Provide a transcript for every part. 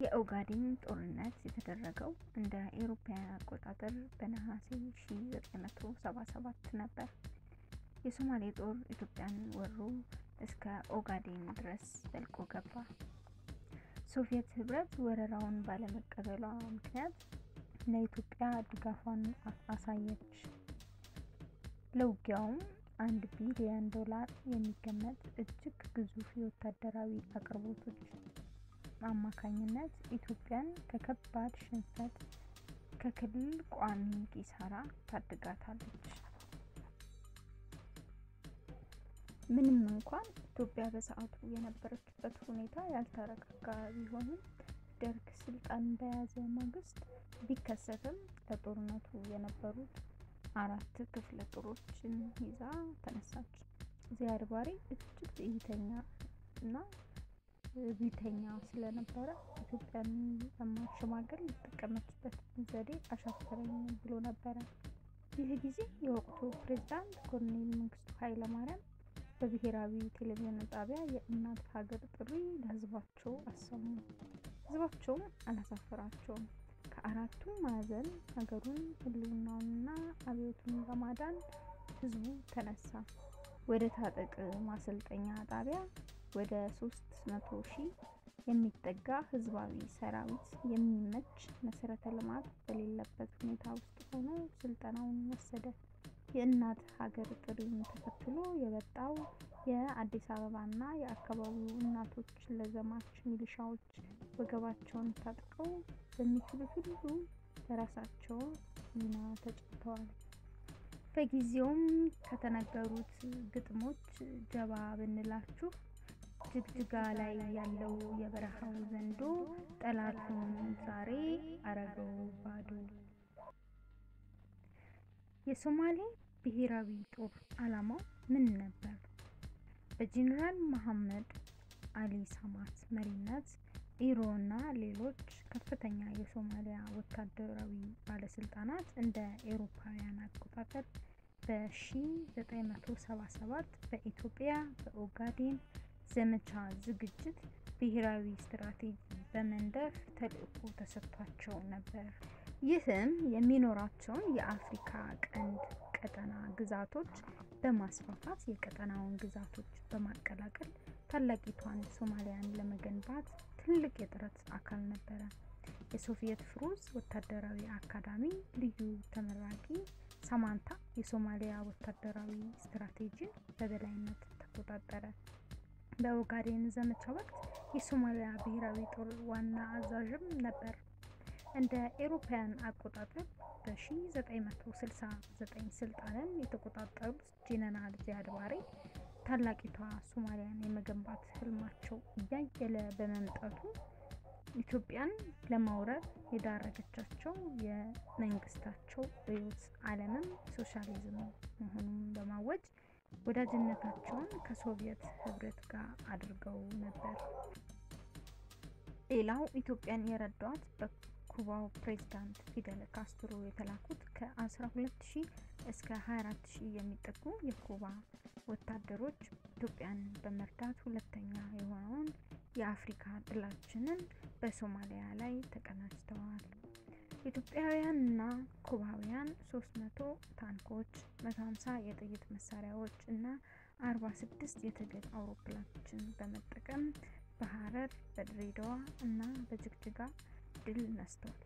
የኦጋዴን ጦርነት የተደረገው እንደ አውሮፓውያን አቆጣጠር በነሐሴ 1977 ነበር። የሶማሌ ጦር ኢትዮጵያን ወሮ እስከ ኦጋዴን ድረስ ዘልቆ ገባ። ሶቪየት ህብረት ወረራውን ባለመቀበሏ ምክንያት ለኢትዮጵያ ድጋፏን አሳየች። ለውጊያውም አንድ ቢሊዮን ዶላር የሚገመት እጅግ ግዙፍ የወታደራዊ አቅርቦቶች አማካኝነት ኢትዮጵያን ከከባድ ሽንፈት ከክልል ቋሚ ኪሳራ ታድጋታለች። ምንም እንኳን ኢትዮጵያ በሰዓቱ የነበረችበት ሁኔታ ያልተረጋጋ ቢሆንም ደርግ ስልጣን በያዘ ማግስት ቢከሰትም ለጦርነቱ የነበሩት አራት ክፍለ ጦሮችን ይዛ ተነሳች። ዚያድ ባሬ እጅግ ትዕቢተኛ እና ቢተኛ ስለነበረ ኢትዮጵያን ለማሸማገል የተጠቀመችበት ዘዴ አሻፈረኝ ብሎ ነበረ። ይህ ጊዜ የወቅቱ ፕሬዝዳንት ኮሎኔል መንግስቱ ኃይለማርያም በብሔራዊ ቴሌቪዥን ጣቢያ የእናት ሀገር ጥሪ ለህዝባቸው አሰሙ። ህዝባቸውም አላሳፈራቸውም። ከአራቱም ማዕዘን ሀገሩን ህልውናውንና አብዮቱን ለማዳን ህዝቡ ተነሳ። ወደ ታጠቅ ማሰልጠኛ ጣቢያ ወደ ሶስት መቶ ሺህ የሚጠጋ ህዝባዊ ሰራዊት የሚመች መሰረተ ልማት በሌለበት ሁኔታ ውስጥ ሆኖ ስልጠናውን ወሰደ። የእናት ሀገር ጥሪውን ተከትሎ የወጣው የአዲስ አበባና የአካባቢው እናቶች ለዘማች ሚሊሻዎች ወገባቸውን ታጥቀው በሚችሉት ሁሉ ለራሳቸው ሚና ተጫውተዋል። በጊዜውም ከተነገሩት ግጥሞች ጀባ ብንላችሁ ጅግጅጋ ላይ ያለው የበረሃው ዘንዶ ጠላቱን ዛሬ አረገው ባዶ። የሶማሌ ብሔራዊ ጦር ዓላማው ምን ነበር? በጄኔራል መሐመድ አሊ ሳማት መሪነት ኢሮ እና ሌሎች ከፍተኛ የሶማሊያ ወታደራዊ ባለስልጣናት እንደ ኤሮፓውያን አቆጣጠር በ1977 በኢትዮጵያ በኦጋዴን ዘመቻ ዝግጅት ብሔራዊ ስትራቴጂ በመንደፍ ተልዕኮ ተሰጥቷቸው ነበር። ይህም የሚኖራቸውን የአፍሪካ ቀንድ ቀጠና ግዛቶች በማስፋፋት የቀጠናውን ግዛቶች በማቀላቀል ታላቂቷን ሶማሊያን ለመገንባት ትልቅ የጥረት አካል ነበረ። የሶቪየት ፍሩዝ ወታደራዊ አካዳሚ ልዩ ተመራቂ ሳማንታ የሶማሊያ ወታደራዊ ስትራቴጂን በበላይነት ተቆጣጠረ። በኦጋዴን ዘመቻ ወቅት የሶማሊያ ብሔራዊ ጦር ዋና አዛዥም ነበር። እንደ ኤውሮፓውያን አቆጣጠር በ1969 ስልጣንን የተቆጣጠሩት ጄኔራል ዚያድ ባሬ ታላቂቷ ሶማሊያን የመገንባት ህልማቸው እያየለ በመምጣቱ ኢትዮጵያን ለመውረር የዳረገቻቸው የመንግስታቸው ርዕዮተ ዓለምም ሶሻሊዝም መሆኑን በማወጅ ወዳጅነታቸውን ከሶቪየት ህብረት ጋር አድርገው ነበር። ሌላው ኢትዮጵያን የረዷት በኩባው ፕሬዝዳንት ፊደል ካስትሮ የተላኩት ከ12000 እስከ 24000 የሚጠጉ የኩባ ወታደሮች ኢትዮጵያን በመርዳት ሁለተኛ የሆነውን የአፍሪካ ጥላችንን በሶማሊያ ላይ ተቀናጅተዋል። ኢትዮጵያውያንና ኩባውያን 300 ታንኮች፣ 150 የጥይት መሳሪያዎች እና 46 የትግል አውሮፕላኖችን በመጠቀም በሀረር፣ በድሬዳዋ እና በጅግጅጋ ድል ነስተዋል።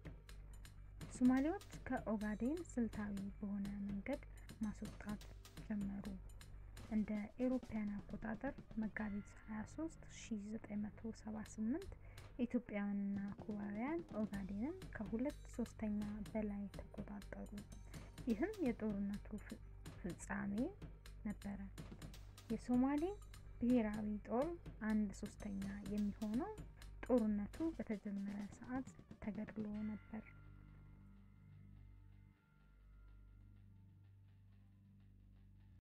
ሶማሌዎች ከኦጋዴን ስልታዊ በሆነ መንገድ ማስወጣት ጀመሩ። እንደ ኤሮፓያን አቆጣጠር መጋቢት 23 1978 ኢትዮጵያውያንና ኩባውያን ኦጋዴንን ከሁለት ሶስተኛ በላይ ተቆጣጠሩ። ይህም የጦርነቱ ፍጻሜ ነበረ። የሶማሌ ብሔራዊ ጦር አንድ ሶስተኛ የሚሆነው ጦርነቱ በተጀመረ ሰዓት ተገድሎ ነበር።